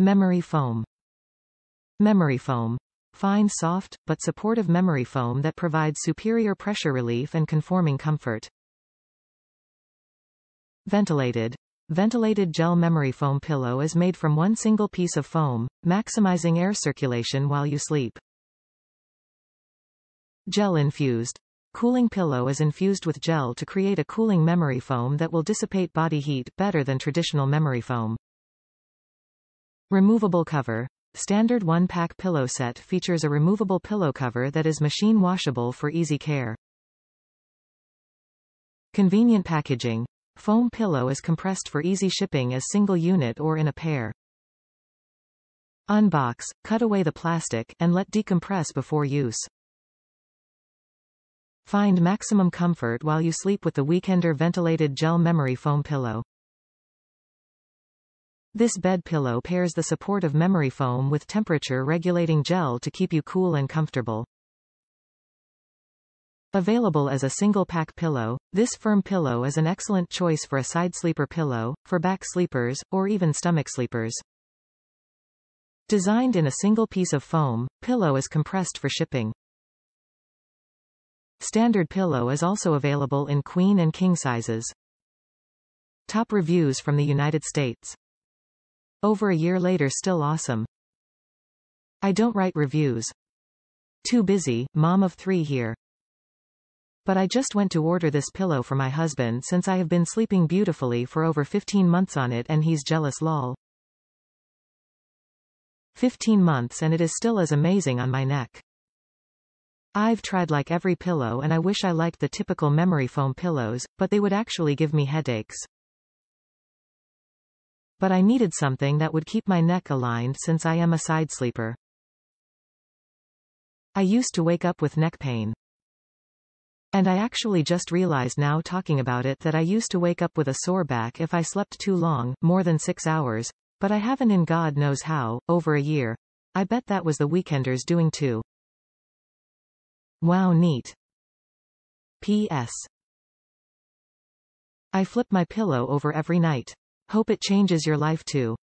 Memory foam. Memory foam. Fine soft, but supportive memory foam that provides superior pressure relief and conforming comfort. Ventilated. Ventilated gel memory foam pillow is made from one single piece of foam, maximizing air circulation while you sleep. Gel infused. Cooling pillow is infused with gel to create a cooling memory foam that will dissipate body heat better than traditional memory foam. Removable cover. Standard one-pack pillow set features a removable pillow cover that is machine washable for easy care. Convenient packaging. Foam pillow is compressed for easy shipping as single unit or in a pair. Unbox, cut away the plastic, and let decompress before use. Find maximum comfort while you sleep with the Weekender Ventilated Gel Memory Foam Pillow. This bed pillow pairs the support of memory foam with temperature-regulating gel to keep you cool and comfortable. Available as a single-pack pillow, this firm pillow is an excellent choice for a side sleeper pillow, for back sleepers, or even stomach sleepers. Designed in a single piece of foam, pillow is compressed for shipping. Standard pillow is also available in queen and king sizes. Top reviews from the United States. Over a year later still awesome. I don't write reviews. Too busy, mom of three here. But I just went to order this pillow for my husband since I have been sleeping beautifully for over 15 months on it and he's jealous lol. 15 months and it is still as amazing on my neck. I've tried like every pillow and I wish I liked the typical memory foam pillows, but they would actually give me headaches but I needed something that would keep my neck aligned since I am a side sleeper. I used to wake up with neck pain. And I actually just realized now talking about it that I used to wake up with a sore back if I slept too long, more than six hours, but I haven't in God knows how, over a year. I bet that was the weekenders doing too. Wow neat. P.S. I flip my pillow over every night. Hope it changes your life too.